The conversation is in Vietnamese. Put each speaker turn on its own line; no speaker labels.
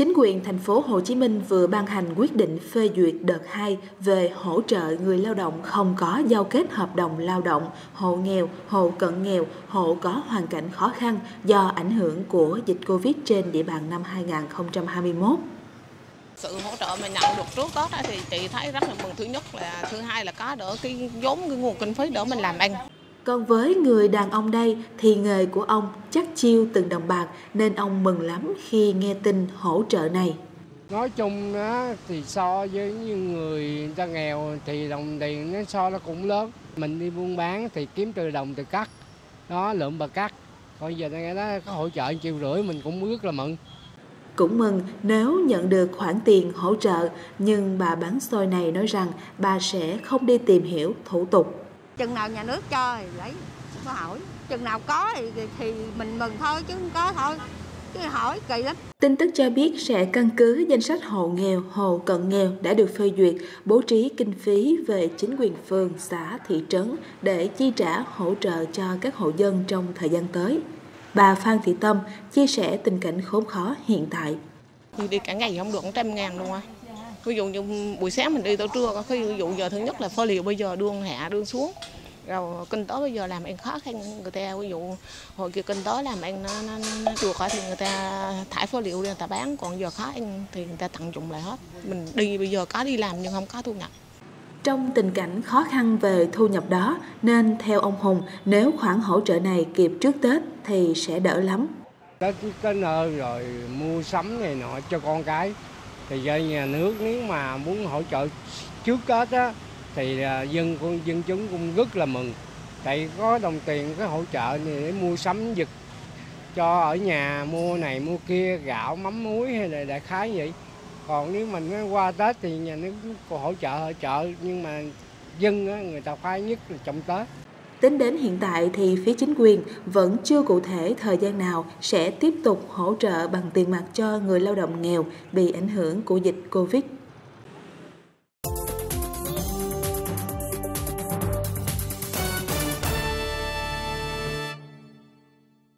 Chính quyền thành phố Hồ Chí Minh vừa ban hành quyết định phê duyệt đợt 2 về hỗ trợ người lao động không có giao kết hợp đồng lao động, hộ nghèo, hộ cận nghèo, hộ có hoàn cảnh khó khăn do ảnh hưởng của dịch Covid trên địa bàn năm 2021
sự hỗ trợ mình nhận được trước đó thì chị thấy rất là mừng. Thứ nhất là thứ hai là có đỡ cái vốn cái nguồn kinh phí đỡ mình làm ăn
còn với người đàn ông đây thì nghề của ông chắc chiêu từng đồng bạc nên ông mừng lắm khi nghe tin hỗ trợ này.
Nói chung á, thì so với những người ta nghèo thì đồng tiền nó so nó cũng lớn. Mình đi buôn bán thì kiếm từ đồng từ cắt, đó lượm bà cắt. Còn giờ nghe đó có hỗ trợ chiều rưỡi mình cũng rất là mừng.
Cũng mừng nếu nhận được khoản tiền hỗ trợ, nhưng bà bán xôi này nói rằng bà sẽ không đi tìm hiểu thủ tục
chừng nào nhà nước cho thì lấy không có hỏi. Chừng nào có thì, thì mình mừng thôi chứ không có thôi. Chứ hỏi kỳ lắm.
Tin tức cho biết sẽ căn cứ danh sách hộ nghèo, hộ cận nghèo đã được phê duyệt, bố trí kinh phí về chính quyền phường, xã, thị trấn để chi trả hỗ trợ cho các hộ dân trong thời gian tới. Bà Phan Thị Tâm chia sẻ tình cảnh khốn khó hiện tại.
Đi cả ngày không được 100 ngàn luôn à ví dụ như buổi sáng mình đi tới trưa khi ví dụ giờ thứ nhất là phơi liệu bây giờ đương hạ đương xuống rồi kinh tế bây giờ làm ăn khó khăn người ta ví dụ hồi kia kinh tế làm ăn nó, nó, nó được thì người ta thải phế liệu đi người ta bán. Còn giờ khó ăn thì người ta tận dụng lại hết. Mình đi bây giờ có đi làm nhưng không có thu nhập.
Trong tình cảnh khó khăn về thu nhập đó nên theo ông Hùng nếu khoản hỗ trợ này kịp trước Tết thì sẽ đỡ lắm.
Tết cái nơi rồi mua sắm này nọ cho con cái. Thì do nhà nước nếu mà muốn hỗ trợ trước Tết á thì à, dân dân chúng cũng rất là mừng. Tại có đồng tiền cái hỗ trợ này để mua sắm giật, cho ở nhà mua này, mua kia, gạo, mắm muối hay là đại khái vậy. Còn nếu mình qua Tết thì nhà nước còn hỗ trợ hỗ trợ, nhưng mà dân người ta khoái nhất là trong Tết.
Tính đến hiện tại thì phía chính quyền vẫn chưa cụ thể thời gian nào sẽ tiếp tục hỗ trợ bằng tiền mặt cho người lao động nghèo bị ảnh hưởng của dịch Covid.